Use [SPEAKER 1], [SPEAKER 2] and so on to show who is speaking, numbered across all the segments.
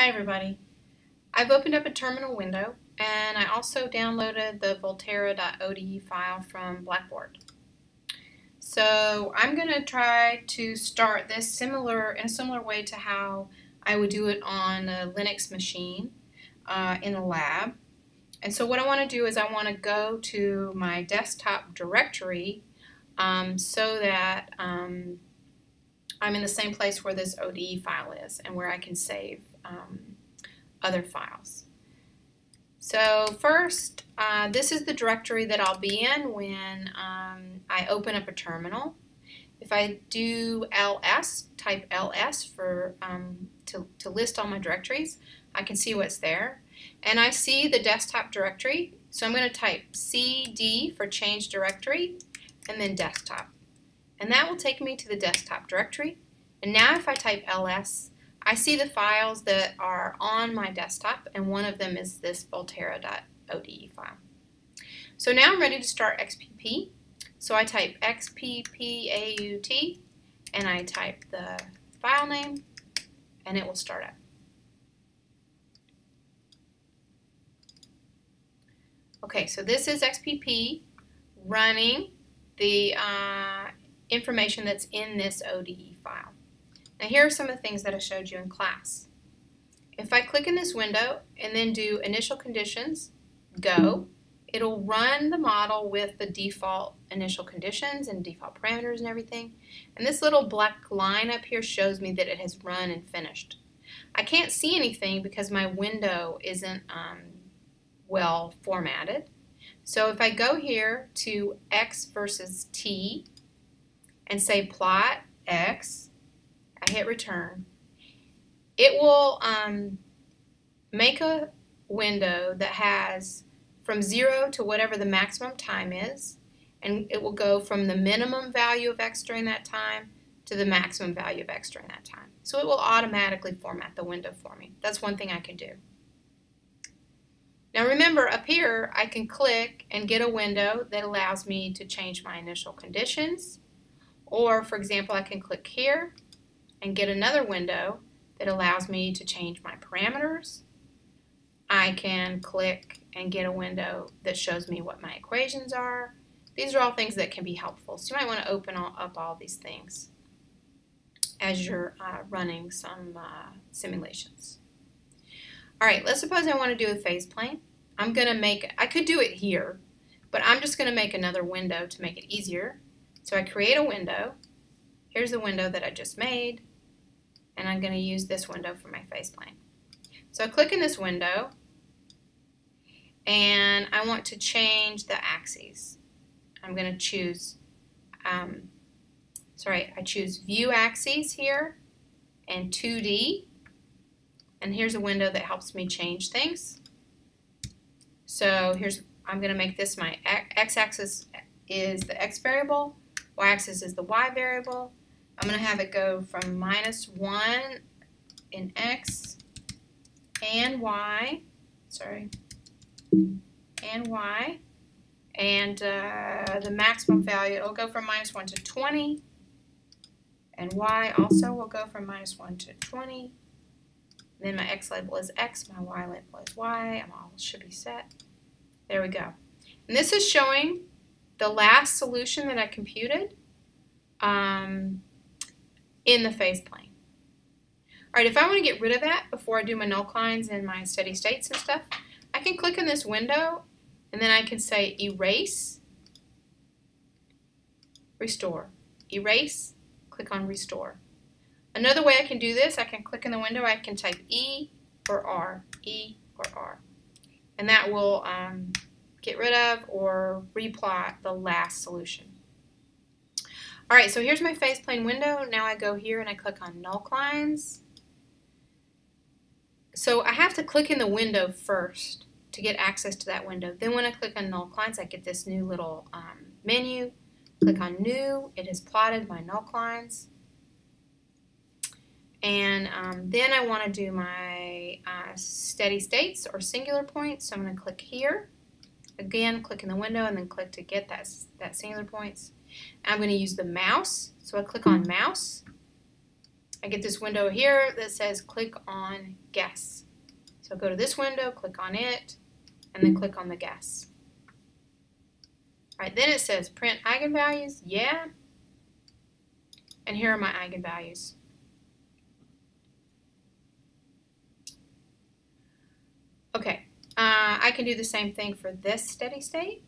[SPEAKER 1] Hi everybody. I've opened up a terminal window and I also downloaded the Volterra.ode file from Blackboard. So I'm going to try to start this similar in a similar way to how I would do it on a Linux machine uh, in the lab. And so what I want to do is I want to go to my desktop directory um, so that um, I'm in the same place where this ODE file is and where I can save um, other files. So first, uh, this is the directory that I'll be in when um, I open up a terminal. If I do ls, type ls for um, to, to list all my directories, I can see what's there. And I see the desktop directory, so I'm going to type cd for change directory and then desktop. And that will take me to the desktop directory. And now if I type ls, I see the files that are on my desktop, and one of them is this Volterra.ode file. So now I'm ready to start XPP. So I type XPPAUT, and I type the file name, and it will start up. Okay, so this is XPP running the uh, information that's in this ODE file. Now here are some of the things that I showed you in class. If I click in this window and then do initial conditions, go, it'll run the model with the default initial conditions and default parameters and everything. And this little black line up here shows me that it has run and finished. I can't see anything because my window isn't um, well formatted. So if I go here to x versus t and say plot x, hit return, it will um, make a window that has from zero to whatever the maximum time is, and it will go from the minimum value of x during that time to the maximum value of x during that time. So it will automatically format the window for me. That's one thing I can do. Now remember, up here, I can click and get a window that allows me to change my initial conditions. Or, for example, I can click here and get another window that allows me to change my parameters. I can click and get a window that shows me what my equations are. These are all things that can be helpful. So you might want to open all, up all these things as you're uh, running some uh, simulations. All right, let's suppose I want to do a phase plane. I'm going to make, I could do it here, but I'm just going to make another window to make it easier. So I create a window. Here's the window that I just made and I'm going to use this window for my phase plane. So I click in this window and I want to change the axes. I'm going to choose, um, sorry, I choose view axes here and 2D and here's a window that helps me change things. So here's, I'm going to make this my x-axis is the x variable, y-axis is the y variable, I'm going to have it go from minus 1 in x and y, sorry, and y, and uh, the maximum value, it'll go from minus 1 to 20, and y also will go from minus 1 to 20. then my x label is x, my y label is y, I'm all should be set. There we go. And this is showing the last solution that I computed. Um, in the phase plane. All right, if I want to get rid of that before I do my null clines and my steady states and stuff, I can click in this window and then I can say erase, restore. Erase, click on restore. Another way I can do this, I can click in the window, I can type E or R, E or R. And that will um, get rid of or replot the last solution. All right, so here's my phase plane window. Now I go here and I click on null clines. So I have to click in the window first to get access to that window. Then when I click on null clines, I get this new little um, menu. Click on new, it has plotted my null clines. And um, then I want to do my uh, steady states or singular points. So I'm going to click here. Again, click in the window and then click to get that, that singular points. I'm going to use the mouse. So I click on mouse I get this window here that says click on guess. So go to this window, click on it, and then click on the guess. All right, then it says print eigenvalues, yeah. And here are my eigenvalues. Okay, uh, I can do the same thing for this steady state.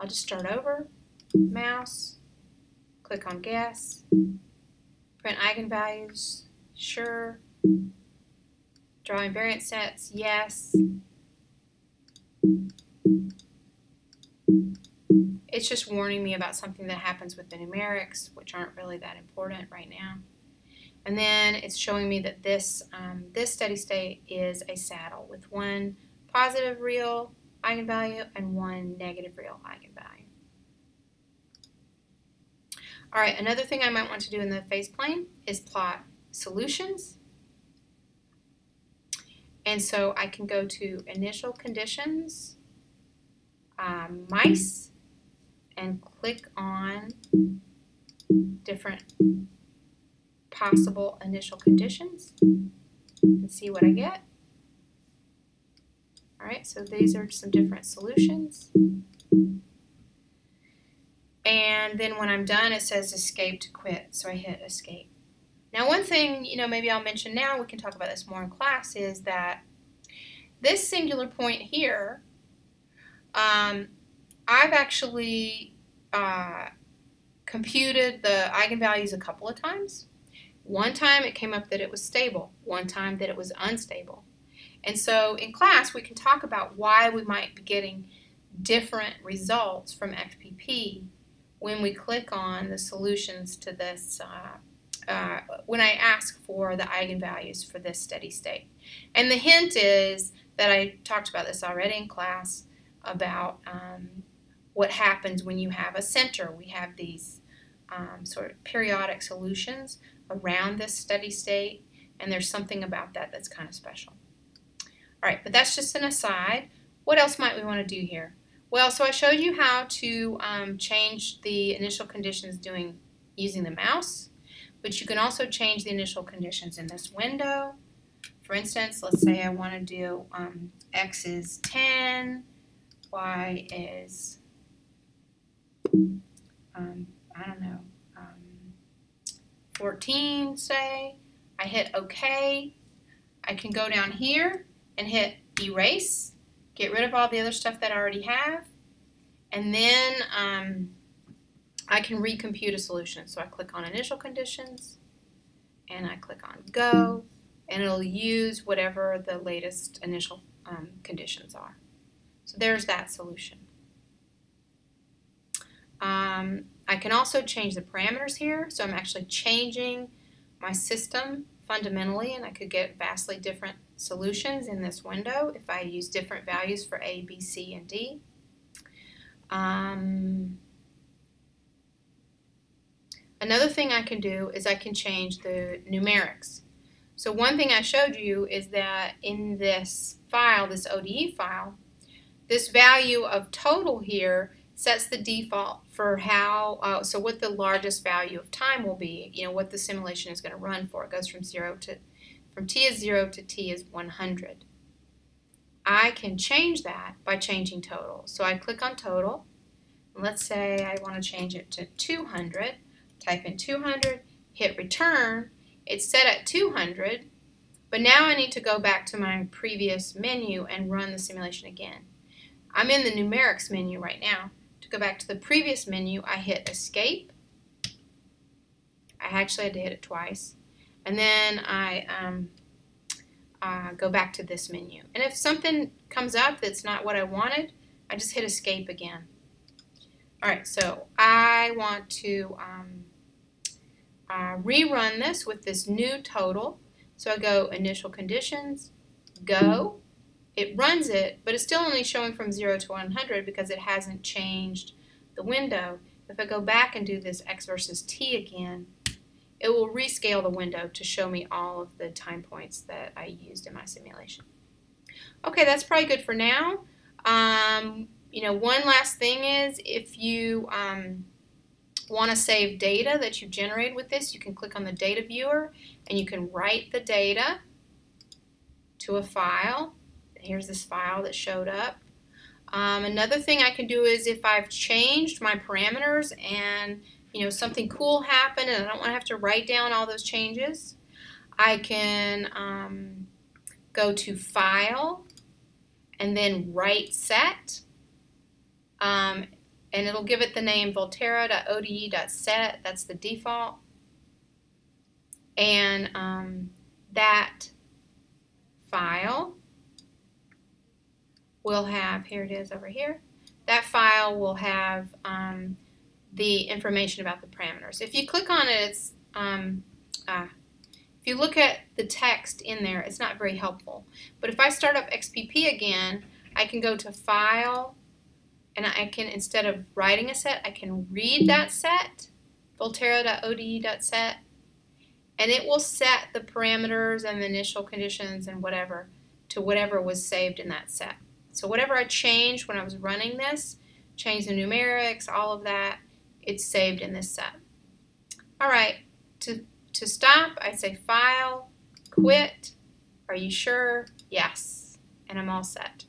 [SPEAKER 1] I'll just start over, mouse, click on guess, print eigenvalues, sure, draw invariant sets, yes. It's just warning me about something that happens with the numerics, which aren't really that important right now. And then it's showing me that this, um, this steady state is a saddle with one positive real eigenvalue and one negative real eigenvalue. All right, another thing I might want to do in the phase plane is plot solutions. And so I can go to initial conditions, um, mice, and click on different possible initial conditions and see what I get. All right, so these are some different solutions. And then when I'm done, it says escape to quit, so I hit escape. Now, one thing, you know, maybe I'll mention now, we can talk about this more in class, is that this singular point here, um, I've actually uh, computed the eigenvalues a couple of times. One time it came up that it was stable, one time that it was unstable. And so in class we can talk about why we might be getting different results from XPP when we click on the solutions to this, uh, uh, when I ask for the eigenvalues for this steady state. And the hint is that I talked about this already in class about um, what happens when you have a center. We have these um, sort of periodic solutions around this steady state, and there's something about that that's kind of special. All right, but that's just an aside. What else might we want to do here? Well, so I showed you how to um, change the initial conditions doing using the mouse, but you can also change the initial conditions in this window. For instance, let's say I want to do um, x is 10, y is, um, I don't know, 14, say. I hit OK. I can go down here and hit Erase, get rid of all the other stuff that I already have, and then um, I can recompute a solution. So I click on Initial Conditions, and I click on Go, and it'll use whatever the latest initial um, conditions are. So there's that solution. Um, I can also change the parameters here, so I'm actually changing my system fundamentally, and I could get vastly different solutions in this window if I use different values for A, B, C, and D. Um, another thing I can do is I can change the numerics. So one thing I showed you is that in this file, this ODE file, this value of total here sets the default for how, uh, so what the largest value of time will be, you know, what the simulation is going to run for. It goes from 0 to, from t is 0 to t is 100. I can change that by changing total. So I click on total. Let's say I want to change it to 200. Type in 200, hit return. It's set at 200, but now I need to go back to my previous menu and run the simulation again. I'm in the numerics menu right now. Go back to the previous menu, I hit escape. I actually had to hit it twice. And then I um, uh, go back to this menu. And if something comes up that's not what I wanted, I just hit escape again. All right, so I want to um, uh, rerun this with this new total. So I go initial conditions, go, it runs it, but it's still only showing from 0 to 100 because it hasn't changed the window. If I go back and do this x versus t again, it will rescale the window to show me all of the time points that I used in my simulation. Okay, that's probably good for now. Um, you know, one last thing is if you um, want to save data that you've generated with this, you can click on the data viewer and you can write the data to a file. Here's this file that showed up. Um, another thing I can do is if I've changed my parameters and you know something cool happened and I don't want to have to write down all those changes, I can um, go to File and then Write Set. Um, and it'll give it the name volterra.ode.set. That's the default. And um, that file will have, here it is over here, that file will have um, the information about the parameters. If you click on it, it's, um, uh, if you look at the text in there, it's not very helpful. But if I start up XPP again, I can go to File, and I can, instead of writing a set, I can read that set, volterra.ode.set, and it will set the parameters and the initial conditions and whatever to whatever was saved in that set. So whatever I changed when I was running this, change the numerics, all of that, it's saved in this set. All right, to, to stop, I say File, Quit, Are you sure? Yes, and I'm all set.